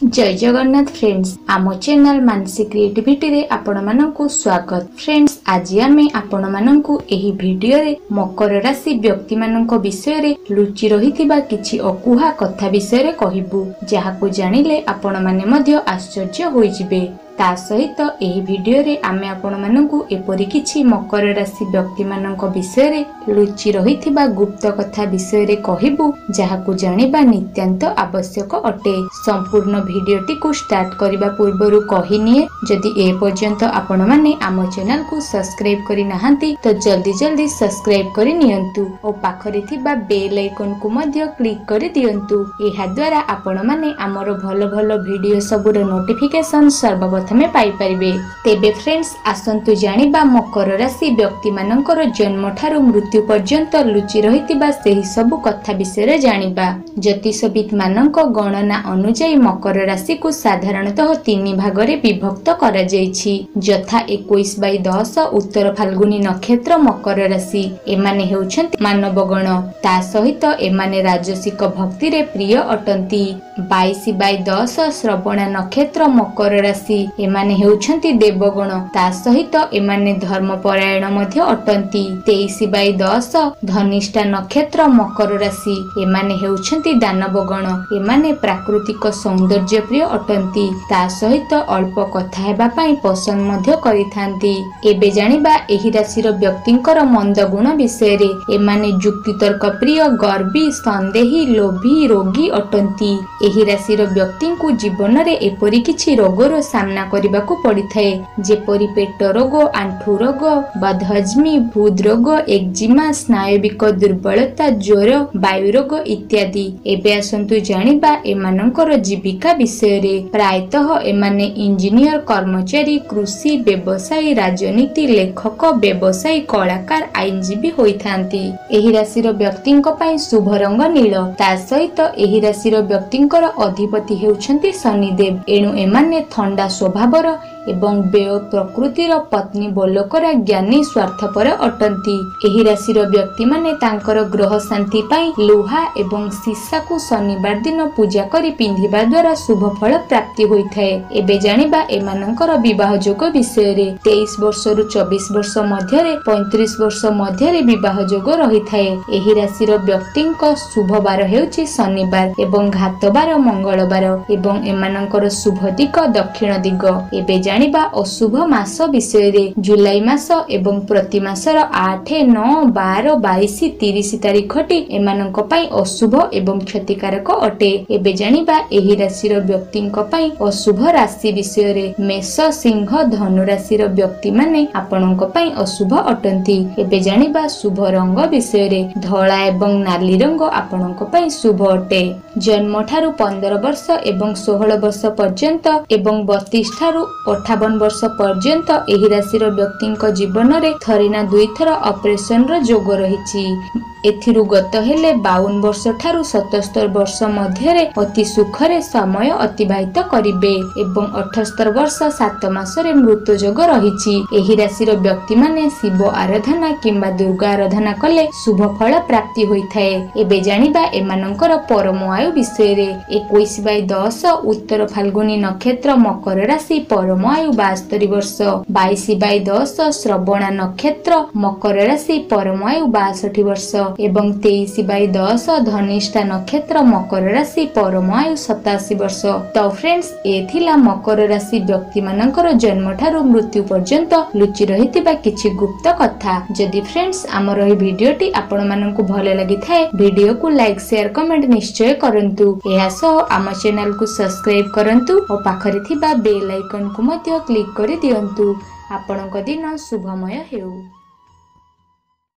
ଜୟ Jagannath friends ଆମ channel Manasi କ୍ରିଏଟିଭିଟିରେ ଆପଣମାନଙ୍କୁ ସ୍ୱାଗତ। ଫ୍ରେଣ୍ଡସ୍ ଆଜି ଆମେ ଆପଣମାନଙ୍କୁ ଏହି ଭିଡିଓରେ ମକର ରାଶି ବ୍ୟକ୍ତିମାନଙ୍କ ବିଷୟରେ ଲୁଚି ରହିଥିବା କିଛି ଅକୁହା କଥା ବିଷୟରେ କହିବୁ ଯାହାକୁ ଜାଣିଲେ ଆପଣମାନେ ମଧ୍ୟ ଆଶ୍ଚର୍ଯ୍ୟ ହୋଇଯିବେ। ତା ସହିତ ଏହି ଭିଡିଓରେ ଆମେ ଆପଣମାନଙ୍କୁ ଏପରି କିଛି ମକର ରାଶି ବ୍ୟକ୍ତିମାନଙ୍କ ବିଷୟରେ ଲୁଚି ରହିଥିବା ଗୁପ୍ତ କଥା ବିଷୟରେ କହିବୁ ଯାହାକୁ ଜାଣିବା ନିତ୍ୟାନ୍ତ ଆବଶ୍ୟକ ଅଟେ। ସମ୍ପୂର୍ଣ୍ଣ ଭିଡିଓଟିକୁ ଷ୍ଟାର୍ଟ କରିବା ପୂର୍ବରୁ କହିନିଏ ଯଦି ଏ ପର୍ଯ୍ୟନ୍ତ ଆପଣମାନେ ଆମ ଚ୍ୟାନେଲକୁ ସବସ୍କ୍ରାଇବ କରିନାହାନ୍ତି ତ ଜଲ୍ଦି ଜଲ୍ଦି ସବସ୍କ୍ରାଇବ କରି ନିଅନ୍ତୁ ଓ ପାଖରେ ଥିବା ବେଲ୍ ଆଇକନକୁ ମଧ୍ୟ କ୍ଲିକ୍ କରି ଦିଅନ୍ତୁ। ଏହା ଦ୍ୱାରା ଆପଣମାନେ ଆମର ଭଲ ଭଲ ଭିଡିଓ ସବୁର ନୋଟିଫିକେସନ ସର୍ବପ୍ରଥମେ ପାଇପାରିବେ। ତେବେ ଫ୍ରେଣ୍ଡସ୍ ଆସନ୍ତୁ ଜାଣିବା ମକର ରାଶି ବ୍ୟକ୍ତିମାନଙ୍କର ଜନ୍ମଠାରୁ ମୃତ୍ୟୁ ପର୍ଯ୍ୟନ୍ତ ଲୁଚି ରହିଥିବା ସେହି ସବୁ କଥା ବିଷୟରେ ଜାଣିବା। ଜ୍ୟୋତିଷବିତ୍ ମାନଙ୍କ ଗଣନା ଅନୁଯାୟୀ ମକର ରାଶିକୁ ସାଧାରଣତଃ ତିନି ଭାଗରେ ବିଭକ୍ତ କରାଯାଇଛି। ଯଥା ଏକୋଇଶ ବାଇ ଦଶ ଉତ୍ତର ଫାଲ୍ଗୁନୀ ନକ୍ଷତ୍ର ମକର ରାଶି। ଏମାନେ ହେଉଛନ୍ତି ମାନବ ଗଣ। ତା ସହିତ ଏମାନେ ରାଜସିକ ଭକ୍ତିରେ ପ୍ରିୟ ଅଟନ୍ତି। ବାଇଶ ବାଇ ଦଶ ଶ୍ରବଣା ନକ୍ଷତ୍ର ମକର ରାଶି। ଏମାନେ ହେଉଛନ୍ତି ଦେବଗଣ। ତା ସହିତ ଏମାନେ ଧର୍ମପରାୟଣ ମଧ୍ୟ ଅଟନ୍ତି। ତେଇଶ ବାଇ ଦଶ ଧନିଷ୍ଠା ନକ୍ଷତ୍ର ମକର ରାଶି। ଏମାନେ ହେଉଛନ୍ତି ଦାନବ ଗଣ ଏମାନେ ପ୍ରାକୃତିକ ସୌନ୍ଦର୍ଯ୍ୟ ପ୍ରିୟ ଅଟନ୍ତି। ତା ସହିତ ଅଳ୍ପ କଥା ହେବା ପାଇଁ ପସନ୍ଦ ମଧ୍ୟ କରିଥାନ୍ତି। ଏବେ ଜାଣିବା ଏହି ରାଶିର ବ୍ୟକ୍ତିଙ୍କର ମନ୍ଦ ଗୁଣ ବିଷୟରେ। ଏମାନେ ଯୁକ୍ତିତର୍କ ପ୍ରିୟ ଗର୍ବୀ ସନ୍ଦେହୀ ଲୋଭୀ ରୋଗୀ ଅଟନ୍ତି। ଏହି ରାଶିର ବ୍ୟକ୍ତିଙ୍କୁ ଜୀବନରେ ଏପରି କିଛି ରୋଗର ସାମ୍ନା କରିବାକୁ ପଡ଼ିଥାଏ। ଯେପରି ପେଟ ରୋଗ ଆଣ୍ଠୁ ରୋଗ ବଦହଜମି ହୃଦ ରୋଗ ଏକ୍ଜିମା ସ୍ନାୟବିକ ଦୁର୍ବଳତା ଜ୍ୱର ବାୟୁ ରୋଗ ଇତ୍ୟାଦି। ଏବେ ଆସନ୍ତୁ ଜାଣିବା ଏମାନଙ୍କର ଜୀବିକା ବିଷୟରେ। ପ୍ରାୟତଃ ଏମାନେ ଇଞ୍ଜିନିୟର କର୍ମଚାରୀ କୃଷି ବ୍ୟବସାୟୀ ରାଜନୀତି ଲେଖକ ବ୍ୟବସାୟୀ କଳାକାର ଆଇନଜୀବୀ ହୋଇଥାନ୍ତି। ଏହି ରାଶିର ବ୍ୟକ୍ତିଙ୍କ ପାଇଁ ଶୁଭ ରଙ୍ଗ ନୀଳ। ତା ସହିତ ଏହି ରାଶିର ବ୍ୟକ୍ତିଙ୍କର ଅଧିପତି ହେଉଛନ୍ତି ଶନିଦେବ। ଏଣୁ ଏମାନେ ଥଣ୍ଡା ଅଭାବର ଏବଂ ବ୍ୟୟ ପ୍ରକୃତିର ପତ୍ନୀ ବୋଲକରା ଜ୍ଞାନୀ ସ୍ୱାର୍ଥପର ଅଟନ୍ତି। ଏହି ରାଶିର ବ୍ୟକ୍ତିମାନେ ତାଙ୍କର ଗ୍ରହ ଶାନ୍ତି ପାଇଁ ଲୁହା ଏବଂ ସୀସାକୁ ଶନିବାର ଦିନ ପୂଜା କରି ପିନ୍ଧିବା ଦ୍ୱାରା ଶୁଭ ଫଳ ପ୍ରାପ୍ତି ହୋଇଥାଏ। ଏବେ ଜାଣିବା ଏମାନଙ୍କର ବିବାହ ଯୋଗ ବିଷୟରେ। ତେଇଶ ବର୍ଷରୁ ଚବିଶ ବର୍ଷ ମଧ୍ୟରେ ପଇଁତିରିଶ ବର୍ଷ ମଧ୍ୟରେ ବିବାହ ଯୋଗ ରହିଥାଏ। ଏହି ରାଶିର ବ୍ୟକ୍ତିଙ୍କ ଶୁଭ ବାର ହେଉଛି ଶନିବାର ଏବଂ ଘାତ ବାର ମଙ୍ଗଳବାର ଏବଂ ଏମାନଙ୍କର ଶୁଭ ଦିଗ ଦକ୍ଷିଣ ଦିଗ। ଏବେ ଜାଣିବା ଅଶୁଭ ମାସ ବିଷୟରେ। ଜୁଲାଇ ମାସ ଏବଂ ପ୍ରତି ମାସର ଆଠ ନଅ ବାର ବାଇଶ ତିରିଶ ତାରିଖଟି ଏମାନଙ୍କ ପାଇଁ ଅଶୁଭ ଏବଂ କ୍ଷତିକାରକ ଅଟେ। ଏବେ ଜାଣିବା ଏହି ରାଶିର ବ୍ୟକ୍ତିଙ୍କ ପାଇଁ ଅଶୁଭ ରାଶି ବିଷୟରେ। ମେଷ ସିଂହ ଧନୁ ରାଶିର ବ୍ୟକ୍ତିମାନେ ଆପଣଙ୍କ ପାଇଁ ଅଶୁଭ ଅଟନ୍ତି। ଏବେ ଜାଣିବା ଶୁଭ ରଙ୍ଗ ବିଷୟରେ। ଧଳା ଏବଂ ନାଲି ରଙ୍ଗ ଆପଣଙ୍କ ପାଇଁ ଶୁଭ ଅଟେ। ଜନ୍ମଠାରୁ ପନ୍ଦର ବର୍ଷ ଏବଂ ଷୋହଳ ବର୍ଷ ପର୍ଯ୍ୟନ୍ତ ଏବଂ ବତିଶ ଠାରୁ ଅଠାବନ ବର୍ଷ ପର୍ଯ୍ୟନ୍ତ ଏହି ରାଶିର ବ୍ୟକ୍ତିଙ୍କ ଜୀବନରେ ଥରେ ନା ଦୁଇଥର ଅପରେସନର ଯୋଗ ରହିଛି। ଏଥିରୁ ଗତ ହେଲେ ବାଉନ ବର୍ଷ ଠାରୁ ସତସ୍ତର ବର୍ଷ ମଧ୍ୟରେ ଅତି ସୁଖରେ ସମୟ ଅତିବାହିତ କରିବେ ଏବଂ ଅଠସ୍ତର ବର୍ଷ ସାତ ମାସରେ ମୃତ୍ୟୁ ଯୋଗ ରହିଛି। ଏହି ରାଶିର ବ୍ୟକ୍ତିମାନେ ଶିବ ଆରାଧନା କିମ୍ବା ଦୁର୍ଗା ଆରାଧନା କଲେ ଶୁଭ ଫଳ ପ୍ରାପ୍ତି ହୋଇଥାଏ। ଏବେ ଜାଣିବା ଏମାନଙ୍କର ପରମ ଆୟୁ ବିଷୟରେ। ଏକୋଇଶ ବାଇ ଦଶ ଉତ୍ତର ଫାଲ୍ଗୁନୀ ନକ୍ଷତ୍ର ମକର ରାଶି ପରମ ଆୟୁ ବାସ୍ତରୀ ବର୍ଷ। ବାଇଶ ବାଇ ଦଶ ଶ୍ରବଣା ନକ୍ଷତ୍ର ମକର ରାଶି ପରମ ଆୟୁ ବାଷଠି ବର୍ଷ। ଏବଂ ତେଇଶ ବାଇ ଦଶ ଧନିଷ୍ଠା ନକ୍ଷତ୍ର ମକର ରାଶି ପରମ ଆୟୁ ସତାଅଶୀ ବର୍ଷ। ତ ଫ୍ରେଣ୍ଡସ୍ ଏ ଥିଲା ମକର ରାଶି ବ୍ୟକ୍ତିମାନଙ୍କର ଜନ୍ମଠାରୁ ମୃତ୍ୟୁ ପର୍ଯ୍ୟନ୍ତ ଲୁଚି ରହିଥିବା କିଛି ଗୁପ୍ତ କଥା। ଯଦି ଫ୍ରେଣ୍ଡସ୍ ଆମର ଏହି ଭିଡିଓଟି ଆପଣମାନଙ୍କୁ ଭଲ ଲାଗିଥାଏ ଭିଡିଓକୁ ଲାଇକ୍ ସେୟାର କମେଣ୍ଟ ନିଶ୍ଚୟ କରନ୍ତୁ। ଏହା ସହ ଆମ ଚ୍ୟାନେଲକୁ ସବସ୍କ୍ରାଇବ କରନ୍ତୁ ଓ ପାଖରେ ଥିବା ବେଲ୍ ଆଇକନକୁ ମଧ୍ୟ କ୍ଲିକ୍ କରି ଦିଅନ୍ତୁ ଆପଣଙ୍କ ଦିନ ଶୁଭମୟ ହେଉ।